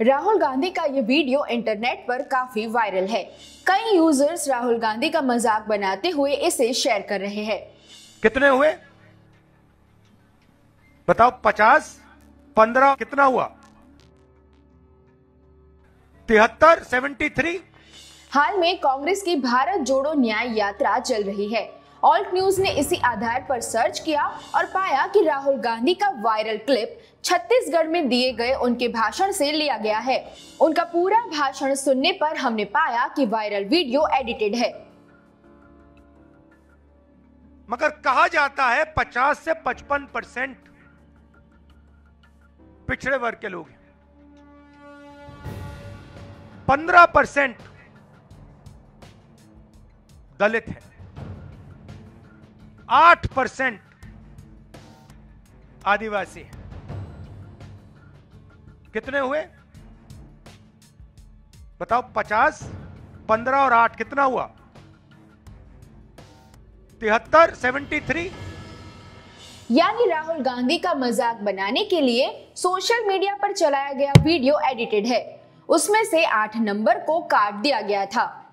राहुल गांधी का ये video internet पर काफ़ी वायरल है। कई यूज़र्स राहुल गांधी का मज़ाक बनाते हुए इसे शेयर कर रहे हैं। कितने हुए? बताओ पचास पंद्रह कितना हुआ? तिहत्तर सेवेंटी थ्री हाल में कांग्रेस की भारत जोड़ो न्याय यात्रा चल रही है। ऑल्ट न्यूज़ ने इसी आधार पर सर्च किया और पाया कि राहुल गांधी का वायरल क्लिप छत्तीसगढ़ में दिए गए उनके भाषण से लिया गया है। उनका पूरा भाषण सुनने पर हमने पाया कि वायरल वीडियो एडिटेड है। मगर कहा जाता है 50 से 55 परसेंट पिछड़े वर्ग के लोग हैं। 15 परसेंट दलित है। 8 परसेंट आदिवासी। कितने हुए? बताओ 50 15 और आठ कितना हुआ? तिहत्तर, सेवेंटी थ्री। यानी राहुल गांधी का मज़ाक बनाने के लिए सोशल मीडिया पर चलाया गया वीडियो एडिटेड है। उसमें से आठ नंबर को काट दिया गया था।